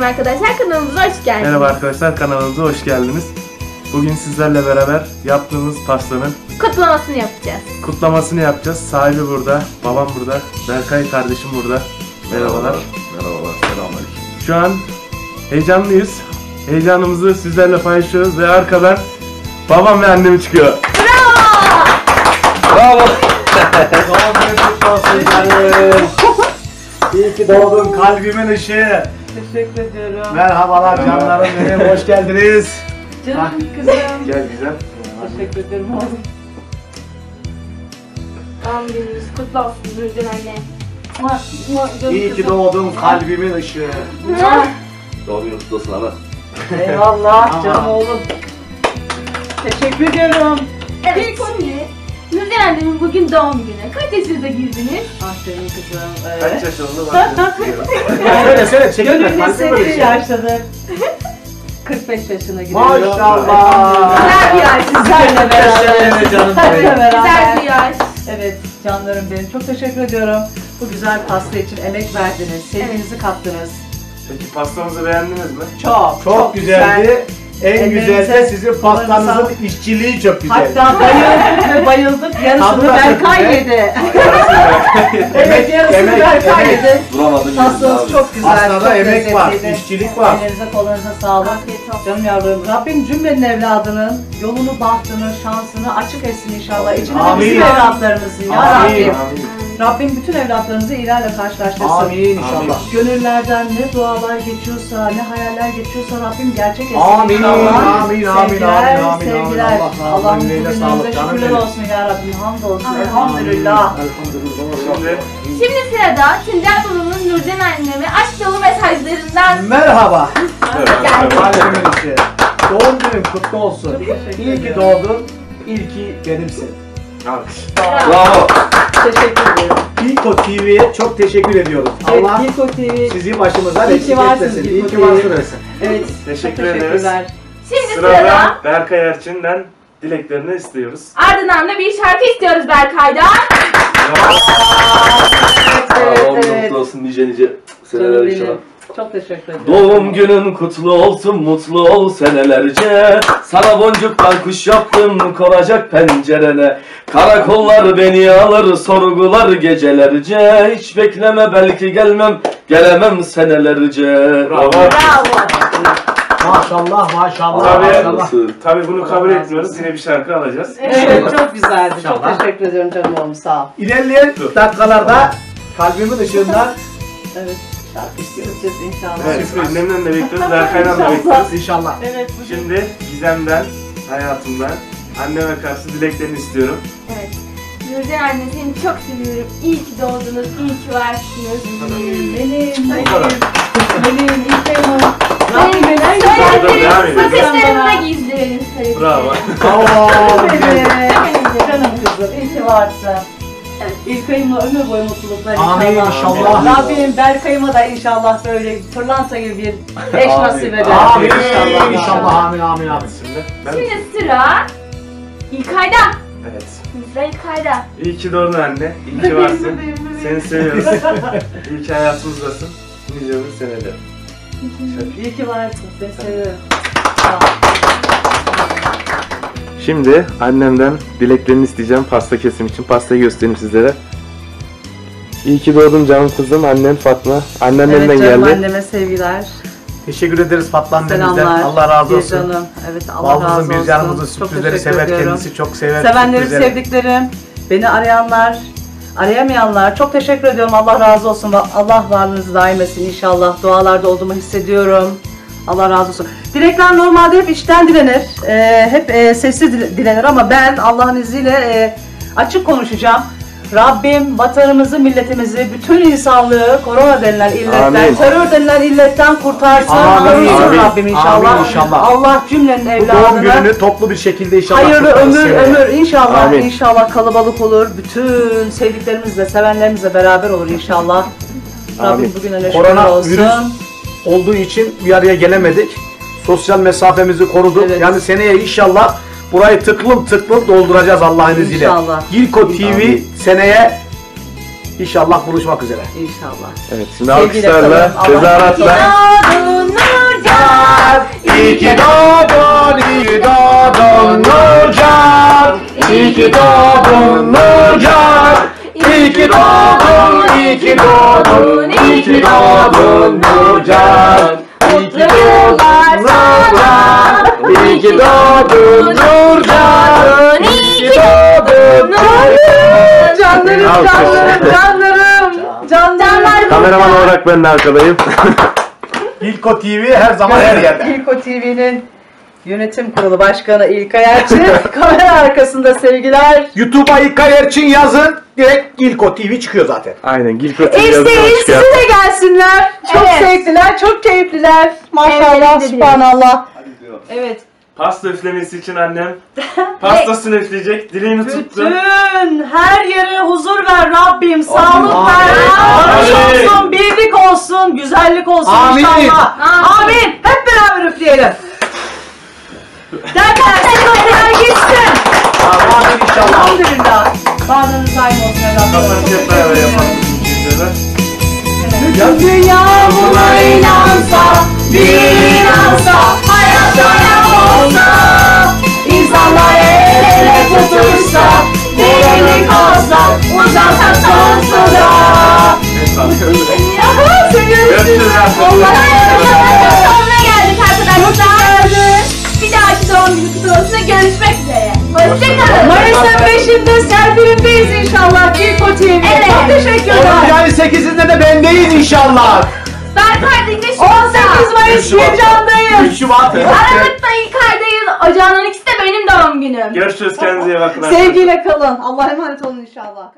Merhaba arkadaşlar kanalımıza hoş geldiniz. Merhaba arkadaşlar kanalımıza hoş geldiniz. Bugün sizlerle beraber yaptığımız pastanın Kutlamasını yapacağız. kutlamasını yapacağız. Sahibi burada, babam burada, Berkay kardeşim burada. Merhabalar. Merhabalar, selamünaleyküm. Şu an heyecanlıyız. Heyecanımızı sizlerle paylaşıyoruz ve arkadan babam ve annem çıkıyor. Bravo. Doğum günün kutlu olsun canım. İyi ki doğdun kalbimin ışığı. Teşekkür ediyorum. Merhabalar canlarım benim, hoş geldiniz. Canım kızım. Gel güzel. Teşekkür ederim oğlum. Doğum gününüz kutlu olsun Nurcan anne. Mua, mua, canım İyi ki kızım. doğdun kalbimin ışığı. Mua. Doğum günün kutlu olsun ana. Eyvallah canım oğlum. Teşekkür ediyorum. Evet Nurcan annemin bugün doğum günü. Kaç yaşınıza girdiniz? Ah senin kızım. Kaç Evet. yaşında var? Söyle söyle çekinme Gönül seni yaşladı. 45 yaşına giriyorum. Maşallah. Güzel bir yaş. Sizlerle beraber. canım Sizlerle benim. Güzel beraber. bir yaş. Evet canlarım benim. Çok teşekkür ediyorum. Bu güzel pasta için emek verdiniz. Sevginizi kattınız. Peki pastamızı beğendiniz mi? Çok Çok güzeldi. En Ellerinize, güzel de sizin pastanızın işçiliği çok güzel. Hatta bayıldık ve bayıldık. Yarısını Berkay yedi. evet yarısını Berkay yedi. Duramadım Pastanız çok güzel, Pastada çok emek var, işçilik var. Ellerinize kollarınıza sağlık. Canım yavrum, Rabbim cümlenin evladının yolunu, bahtını, şansını açık etsin inşallah. Amin. bizim evlatlarımızın ya Amin. Rabbim. Bütün evlatlarımızı iyilerle karşılaştırsın. Amin inşallah. Gönüllerden ne dualar geçiyorsa, ne hayaller geçiyorsa Rabbim gerçek etsin Amin, inşallah. amin, amin, sevgiler, amin, amin, sevgiler. amin. Allah razı Allah'ın canım şükürler olsun ya Rabbim. Hamdolsun. Amin. Elhamdülillah. Şimdi Şimdi sırada Tuncel babamın Nurcan anneme aşk dolu mesajlarından Merhaba. ışığı. Doğum günün kutlu olsun. İyi ki doğdun. İlki benimsin. alkış. Bravo. Teşekkür ederim. İlko TV'ye çok teşekkür ediyoruz. Allah Evet, Gilko TV. sizi başımıza İyi ki eksik varsınız etmesin. İyi ki TV. varsınız. Evet. Teşekkür çok ederiz. teşekkürler. Şimdi Sırada sırada Berkay Erçin'den dileklerini istiyoruz. ardından da bir şarkı istiyoruz Berkay'dan. Evet, Doğum evet, kutlu olsun nice nice seneler Canım inşallah. Çok teşekkür ederim. Doğum günün kutlu olsun, mutlu ol senelerce. Sana boncuktan kuş yaptım, konacak pencerene. Karakollar beni alır, sorgular gecelerce. Hiç bekleme belki gelmem, gelemem senelerce. Bravo. Bravo. Maşallah maşallah Tabii. maşallah. Tabii bunu kabul etmiyoruz. Yine bir şarkı alacağız. Evet, çok güzeldi. Çok İnşallah. teşekkür ediyorum canım oğlum. Sağ ol. İlerleyen dakikalarda kalbimin ışığından Evet. Şarkı istiyoruz inşallah. Evet. Annemden de bekliyoruz, Berkay'dan da İnşallah. bekliyoruz. inşallah. Evet. bugün- Şimdi Gizem'den, hayatımdan, anneme karşı dileklerini istiyorum. Evet. Nurcan anne seni çok seviyorum. İyi ki doğdunuz, iyi ki varsınız. Benim, benim, benim, Benim satışlarında gizli benim söylediklerim. Bravo. Benim. Canım kızım, iyi ki varsın. İlkay'ımla ömür boyu mutluluklar Amin inşallah. inşallah. Rabbim Berkay'ıma da inşallah böyle pırlanta gibi bir eş nasip eder. Amin İnşallah. inşallah amin amin amin. Şimdi ben... Şimdi sıra İlkay'da. Evet. Sıra İlkay'da. İyi ki doğdun anne. İyi ki varsın. Seni seviyoruz. İyi ki hayatımızdasın. Nice ömür seneler. İyi ki varsın. Seni seviyorum. Sağ ol. Şimdi annemden dileklerini isteyeceğim pasta kesim için. Pastayı göstereyim sizlere. İyi ki doğdun canım kızım. Annen Fatma. Anneannemden Evet canım geldi. anneme sevgiler. Teşekkür ederiz Fatma annemizden. Selamlar. Allah razı olsun. canım. Evet Allah razı Baldızın olsun. Çok sürprizleri sever ediyorum. kendisi çok sever. Sevenlerim, sürprizleri. sevdiklerim, beni arayanlar, arayamayanlar çok teşekkür ediyorum. Allah razı olsun. Allah varlığınızı daim etsin inşallah. Dualarda olduğumu hissediyorum. Allah razı olsun. Dilekler normalde hep içten dilenir. Ee, hep e, sessiz dil- dilenir ama ben Allah'ın izniyle e, açık konuşacağım. Rabbim vatanımızı, milletimizi, bütün insanlığı korona denilen illetten, Amin. terör denilen illetten kurtarsın. Amin, amin. Rabbim inşallah. Amin inşallah. Allah cümlenin Bu doğum gününü toplu bir şekilde inşallah Hayırlı ömür seneye. ömür inşallah Amin. inşallah kalabalık olur. Bütün sevdiklerimizle, sevenlerimizle beraber olur inşallah. Rabbim Amin. bugüne şükür olsun. virüs olduğu için bir araya gelemedik. Sosyal mesafemizi koruduk. Evet. Yani seneye inşallah burayı tıklım tıklım dolduracağız Allah'ın izniyle. İnşallah. Girko TV seneye İnşallah buluşmak üzere. İnşallah. Evet şimdi alkışlarla tezahüratla Doğdun Nurcan. İyi ki doğdun, iyi ki doğdun Nurcan. İyi ki doğdun Nurcan. İyi ki doğdun, ki doğdun, iyi ki doğdun Nurcan. Ki doğdun Nurcan. İyi ki doğdun Nurcan. İyi ki doğdun Nurcan. Canlarım, canlarım, canlarım. Canlarım. kameraman olarak ben de arkadayım. İlko TV her zaman her yerde. İlko TV'nin yönetim kurulu başkanı İlkay Erçin. Kamera arkasında sevgiler. YouTube'a İlkay Erçin yazın. Direkt İlko TV çıkıyor zaten. Aynen Gilko TV İsteyin yazısına sizi çıkıyor. de gelsinler. Çok Evet. zevkliler, çok keyifliler. Maşallah, Evet, subhanallah. Evet. Pasta üflemesi için annem pastasını üfleyecek. Dileğini tuttu. Bütün her yere huzur ver Rabbim. Sağlık Amin. ver. Barış Amin. olsun, birlik olsun, güzellik olsun Amin. inşallah. Amin. Hep beraber üfleyelim. Derken sıkıntılar gitsin. Amin inşallah. Elhamdülillah. Bağrınız daim olsun Kafanı evlatlarım. hep beraber yapalım. Dünya buna inansa, bir inansa, hayat hayat olsa, insanlar el ele tutuşsa, birlik olsa, uzansak sonsuza. Yahu seviyoruz sizi. Allah'a kutlamasında görüşmek üzere. Hoşçakalın. Mayıs'ın 5'inde Serpil'indeyiz inşallah. İlko TV. Evet. Çok teşekkürler. Yani 8'inde de bendeyiz inşallah. Berkay'da 18 Mayıs Gülcan'dayız. 3 Şubat. Aralık'ta ilk aydayız. Ocağın de benim doğum günüm. Görüşürüz kendinize iyi bakın. Sevgiyle kalın. Allah'a emanet olun inşallah.